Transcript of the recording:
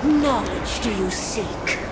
What Knowledge do you seek?